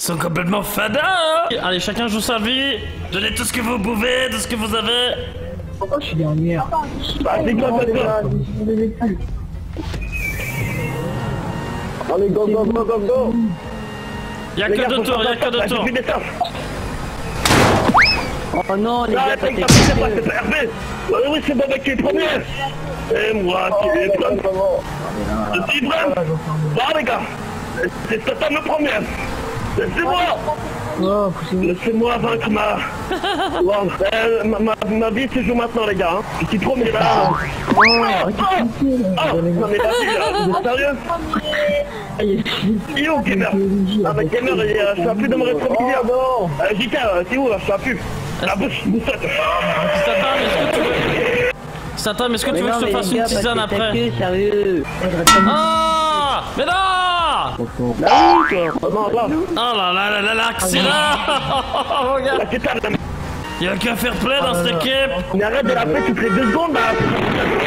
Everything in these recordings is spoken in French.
sont complètement fadas. hein. Allez, chacun joue sa vie. Donnez tout ce que vous pouvez, tout ce que vous avez. Pourquoi je suis dernière Bah, c'est c'est Allez, go, go, go, go, go Y'a que deux tours, y'a que deux tours. Oh non, les Ah, gars, t'as pas c'est pas, c'est chier. pas Hervé Oui, oui, c'est Baba qui est premier Et moi qui est premier Je dis vrai Bon, les gars C'est Tata le premier Laissez-moi Oh. Laissez-moi vaincre ma... Wow. Euh, ma, ma, ma vie se joue maintenant, les gars. hein. Je suis premier, là. Oh, Ah, ah, non mais vas-y, là, vous êtes sérieux? Il est où, Gamer? Ah, mais Gamer, il est, je suis à plus de me rétropédier. Oh non Euh, JK, euh, c'est où, là Je suis à plus. La bouche, boussette. Satan, est-ce que tu veux... Satan, est-ce que tu veux que je te fasse une tisane après? sérieux. Ah Mais non Bah oui, quoi. Oh, là. Oh là là là là l'accident Regarde Là, c'est tard, là. Y'a aucun fair play dans cette équipe Mais arrête de la faire toutes les deux secondes, là.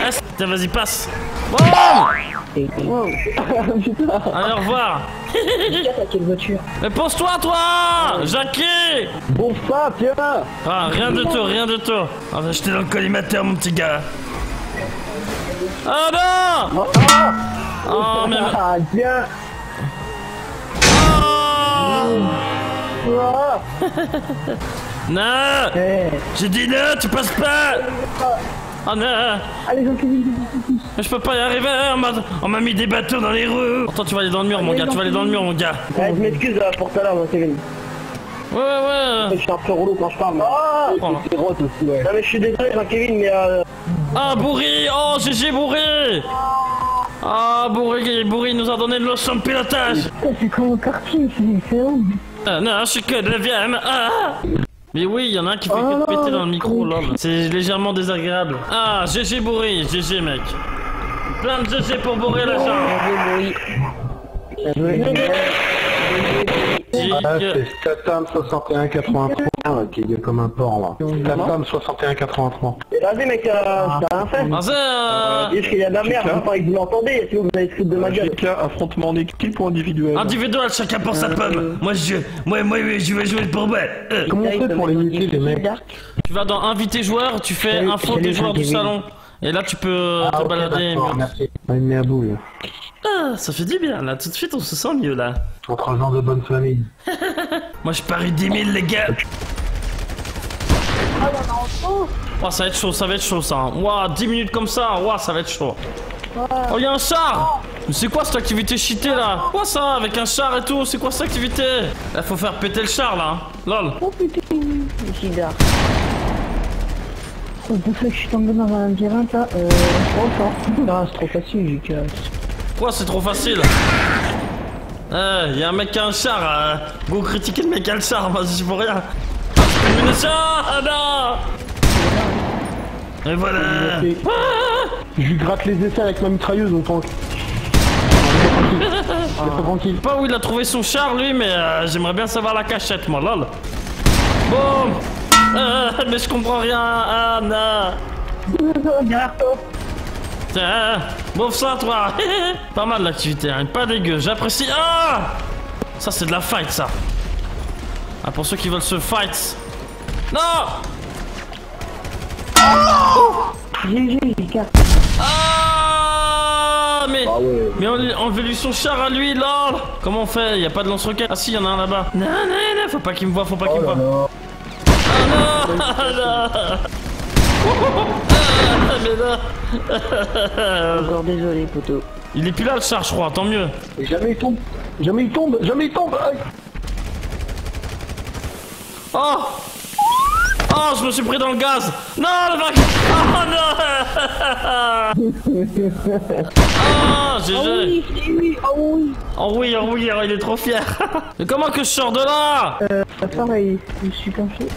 Ah, Tiens, vas-y, passe Boum Allez, au revoir T'as quelle voiture Mais pose-toi, toi Jackie Bon, ça, tiens. Ah, rien de tout, rien de tout On va jeter dans le collimateur, mon petit gars Ah non Oh, mais... Ah, tiens. Non Eh, J'ai dit non, tu passes pas Oh non allez, je peux pas y arriver, on m'a- mis des bateaux dans les roues Attends, tu vas aller dans le mur, mon gars, tu vas aller dans le mur, mon gars je m'excuse euh, pour tout à l'heure, moi, Kevin. Ouais, ouais, ouais Je suis un peu relou quand je parle. Ah. C'est aussi, ouais. Non, mais je suis désolé, moi, Kevin, mais euh... Ah, Bourri Oh, GG Bourri Ah, Bourri, Bourri nous a donné une leçon de pilotage C'est comme au quartier, c'est excellent. Ah non, je suis que de la Ah mais oui, il y en a un qui fait que de Oh. péter dans le micro, lol. C'est légèrement désagréable. Ah, GG Bourri, GG mec. Plein de GG pour bourrer la jambe. oui. Ah, c'est Statam 6183 qui est comme un porc là. Statam 6183. Vas-y, mec, euh, t'as rien fait. Vas-y, euh, Est-ce qu'il y a de la merde, hein, pas que vous l'entendez, sinon vous allez se foutre de ma gueule. Affrontement en équipe ou individuel individuel, chacun pour sa pomme. Moi, je, moi, moi, je vais jouer pour moi. Euh, Comment on fait pour limiter les mecs tu vas dans invité joueur, tu fais info des joueurs du salon. Et là, tu peux euh, te Ah ok balader. merci. Ah, il me met à bout là. Ah, ça fait du bien, là. Tout de suite, on se sent mieux, là. Entre gens de bonne famille. Moi, je parie 10 000, les gars. Oh, ça va être chaud, ça va être chaud, ça. Ouah, 10 minutes comme ça, ouah, ça va être chaud. Oh, y'a un char Mais c'est quoi cette activité cheatée, là? Quoi ça, avec un char et tout? C'est quoi cette activité Là, faut faire péter le char, là. Lol. Oh putain. Oh, deux fois que je suis tombé dans un labyrinthe là, euh, trop fort. Ah, c'est trop facile, j'ai. Quoi, c'est trop facile? Eh, y'a un mec qui a un char. Euh, go critiquer le mec qui a le char, je pour rien. Ah, une Ah Et voilà Ah Je lui gratte les essais avec ma mitrailleuse mon tank. Laisse-moi tranquille. sais pas où il a trouvé son char lui, mais euh, j'aimerais bien savoir la cachette, moi, lol. Boum Euh, Mais je comprends rien, ah non Derrière toi. Tiens, bouffe ça, toi Pas mal l'activité, hein, pas dégueu, j'apprécie. Ah Ça, c'est de la fight, ça. Ah, pour ceux qui veulent se fight. Non GG, j'ai qu'à... Ah Mais, mais on, enlevez-lui son char à lui, lol Comment on fait? Y a pas de lance-roquette Ah si, y en a un là-bas. Non, non, non, faut pas qu'il me voit, faut pas qu'il me voit. Ah non Ah non Ah, mais non Encore désolé, poteau. Il est plus là le char, je crois, tant mieux. Et jamais il tombe. Jamais il tombe. Jamais il tombe. Aïe. Oh Oh, je me suis pris dans le gaz Non, le vague Oh non Oh, GG Oui, c'est lui, oh oui. Oh oui, oh oui, oh, il est trop fier Mais comment que je sors de là Euh, pareil, je suis caché.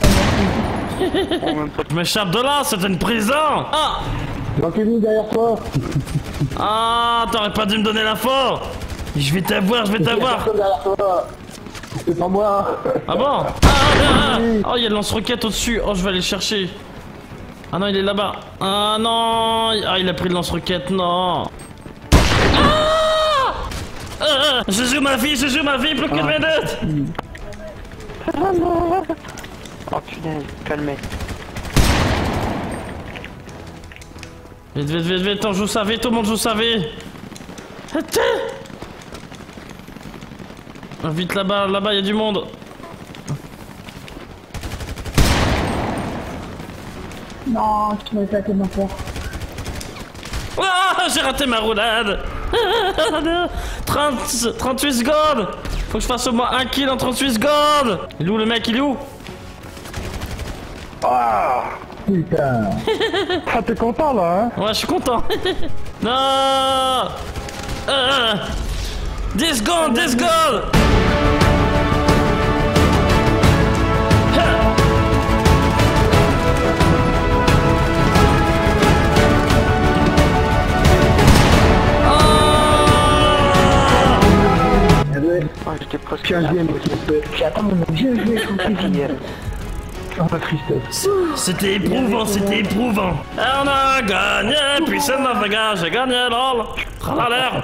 Je m'échappe de là, c'est une prison Ah derrière toi. Ah, t'aurais pas dû me donner l'info Je vais t'avoir, je vais t'avoir. C'est pas moi. Ah bon Ah, ah, ah. Oh, il y a le lance-roquette au-dessus Oh, je vais aller le chercher Ah non, il est là-bas Ah non Ah, il a pris le lance-roquette, non Ah Ah, Je joue ma vie, je joue ma vie, plus qu'une minute Oh punaise, calmez. Vite, vite, vite, vite, on joue ça, vite, tout le monde joue ça, vite. Attends. Ah, Vite là-bas, là-bas, il y a du monde. Non, tu m'as éclaté mon père. Ah, j'ai raté ma roulade. 30, 38 secondes. Faut que je fasse au moins un kill en 38 secondes. Il est où le mec, il est où? Putain. Ah, t'es content là, hein? Ouais, je suis content. Non. Euh, 10 secondes, 10 secondes Oh, j'étais presque 15 ème s'il Attends, on a bien joué les hier. C'était éprouvant, c'était éprouvant. On a gagné, puis c'est notre gars, j'ai gagné, lol. Tralala.